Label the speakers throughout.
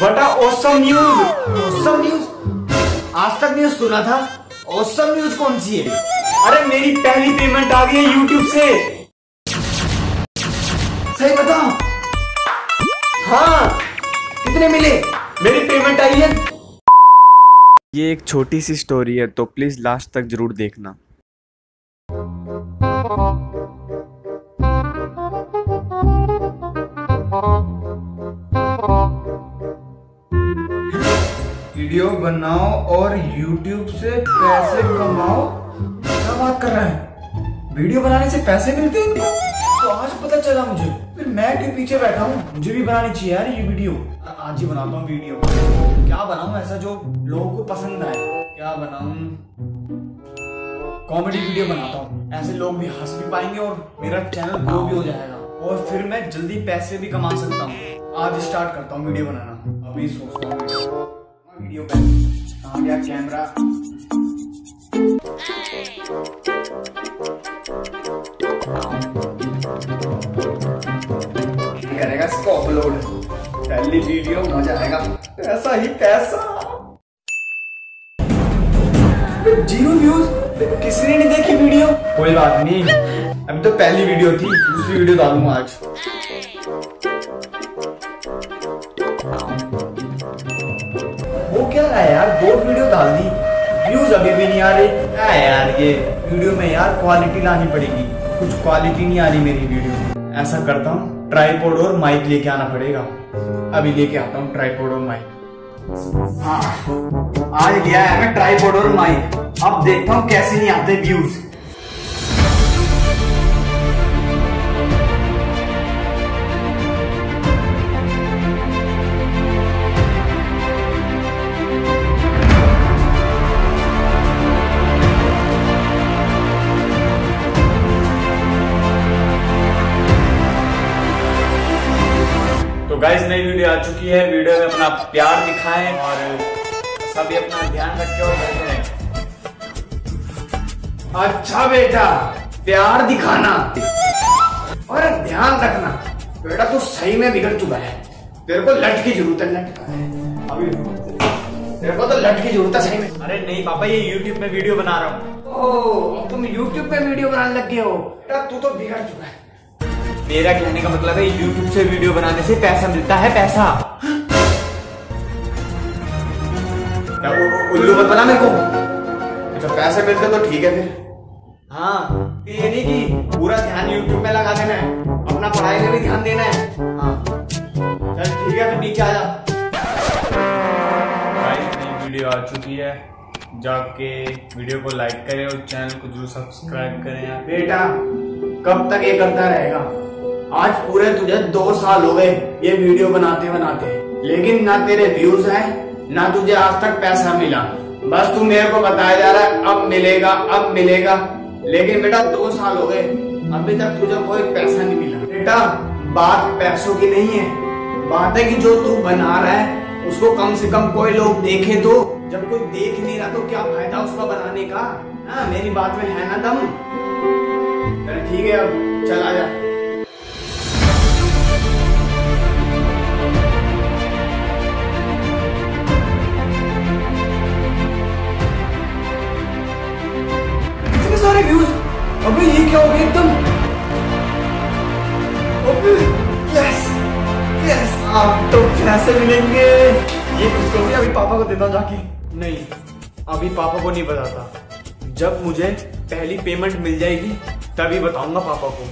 Speaker 1: बटा awesome news awesome news आज तक न्यूज़ सुना था ओसम न्यूज़ कौन सी है? अरे, मेरी पहली पेमेंट आ गई है यूट्यूब से। सही बताओ हाँ कितने मिले? मेरी पेमेंट आई है।
Speaker 2: ये एक छोटी सी स्टोरी है तो प्लीज़ लास्ट तक ज़रूर देखना।
Speaker 1: वीडियो बनाओ और YouTube से पैसे कमाओ। क्या बात कर रहा है? वीडियो बनाने से पैसे मिलते हैं तो आज पता चला मुझे। फिर मैं क्यों पीछे बैठा हूँ। मुझे भी बनानी चाहिए यार ये वीडियो। आज ही बनाता हूँ वीडियो। क्या बनाऊ ऐसा जो लोगों को पसंद आए? क्या बनाऊ? कॉमेडी वीडियो बनाता हूँ। ऐसे लोग भी हंस भी पाएँगे और मेरा चैनल ग्रो भी हो जाएगा। और फिर मैं जल्दी पैसे भी कमा सकता हूँ। आज स्टार्ट करता हूँ वीडियो बनाना। अभी सोचता हूँ वीडियो पे। कहाँ गया कैमरा करेगा इसको अपलोड पहली वीडियो मज़ा आएगा। पैसा ही पैसा। ज़ीरो व्यूज़ किसी ने नहीं देखी वीडियो कोई बात नहीं। अभी तो पहली वीडियो थी, दूसरी वीडियो डालूँगा आज। यार दो वीडियो डाल दी। व्यूज़ अभी भी नहीं आ रहे। है यार ये वीडियो में यार क्वालिटी लानी पड़ेगी। कुछ क्वालिटी नहीं आ रही मेरी वीडियो में। ऐसा करता हूँ ट्राईपोर्ड और माइक लेके आना पड़ेगा। अभी लेके आता हूँ ट्राईपोर्ड और माइक हाँ आज लिया है, मैं ट्राईपोर्ड और माइक अब देखता हूँ कैसे नहीं आते व्यूज़ आ चुकी है। वीडियो में अपना प्यार दिखाएँ और सभी अपना ध्यान रखें और बैठे रहें। अच्छा बेटा प्यार दिखाना और ध्यान रखना। बेटा तू सही में बिगड़ चुका है। तेरे को लट की ज़रूरत है लट अभी तेरे को तो लट की ज़रूरत है सही में। अरे नहीं पापा ये YouTube में वीडियो बना रहा हूँ। ओह तुम YouTube पे वीडियो बनाने लग गए हो। बेटा तू तो बिगड़ चुका है। मेरा कहने का मतलब है YouTube से वीडियो बनाने से पैसा मिलता है पैसा। उल्लू मत बना मेरे को। अच्छा पैसे मिलते तो ठीक है फिर। हाँ ये नहीं कि पूरा ध्यान YouTube में लगा देना है अपना पढ़ाई में भी ध्यान देना है। हाँ। चल ठीक है फिर नीचे आ जा।
Speaker 2: वीडियो आ चुकी है। जाके वीडियो को लाइक करें और चैनल को ज़रूर सब्सक्राइब करें यार।
Speaker 1: बेटा कब तक ये करता रहेगा? आज पूरे तुझे दो साल हो गए ये वीडियो बनाते बनाते। लेकिन ना तेरे व्यूज़ आए ना तुझे आज तक पैसा मिला। बस तू मेरे को बताया जा रहा है, अब मिलेगा अब मिलेगा। लेकिन बेटा, दो साल हो गए, अभी तक तुझे कोई पैसा नहीं मिला। बेटा, बात पैसों की नहीं है। बात है कि जो तू बना रहा है, उसको कम से कम कोई लोग देखे तो। जब कोई देख नहीं रहा तो क्या फ़ायदा उसका बनाने का? हाँ मेरी बात में है ना दम? ठीक है, अब चल आ जा। हो गया एकदम अबे यस यस अब तो पैसे मिलेंगे। ये तो अभी पापा को देता हूँ जाके। नहीं, अभी पापा को नहीं बताता। जब मुझे पहली पेमेंट मिल जाएगी, तभी बताऊँगा पापा को।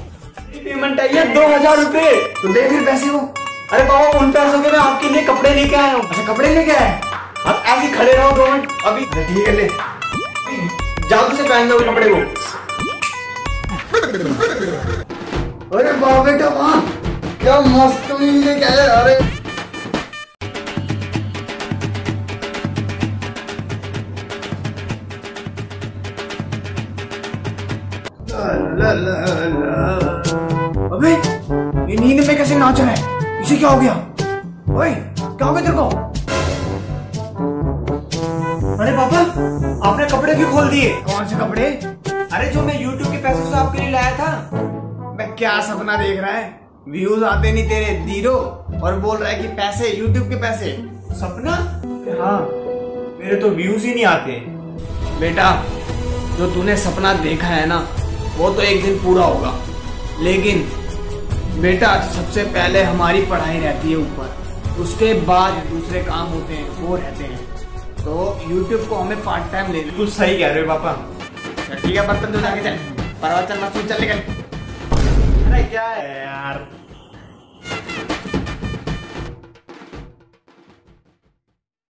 Speaker 1: पेमेंट आई है दो हज़ार रूपए तो दे फिर पैसे वो अरे पापा, उन पैसों के मैं आपके लिए कपड़े लेके आया हूँ। अच्छा कपड़े लेके आए अब ऐसे खड़े रहो दो मिनट। अभी ठीक है, ले। जादू से पहन दो कपड़े को। अरे वाह बेटा वाह? क्या मस्त मिलने क्या है, अरे। अबे, ये नींद में कैसे नाच रहा है? इसे क्या हो गया? ओए, क्या हो गया तेरे को? अरे पापा, आपने कपड़े क्यों खोल दिए? कौन से कपड़े? अरे जो मैं YouTube के पैसे से आपके लिए लाया था। मैं क्या सपना देख रहा है? व्यूज़ आते नहीं तेरे ज़ीरो और बोल रहा है कि पैसे, YouTube के पैसे।
Speaker 2: सपना? हाँ मेरे तो व्यूज़ ही नहीं आते।
Speaker 1: बेटा, जो तूने सपना देखा है ना, वो तो एक दिन पूरा होगा। लेकिन, बेटा, सबसे पहले हमारी पढ़ाई रहती है ऊपर। उसके बाद दूसरे काम होते हैं, वो रहते हैं। तो YouTube को हमें पार्ट टाइम ले
Speaker 2: बिल्कुल सही कह रहे हो, पापा।
Speaker 1: ठीक है, बर्तन तो जाके चल। परवा चल मत चल निकल।
Speaker 2: अरे क्या है यार?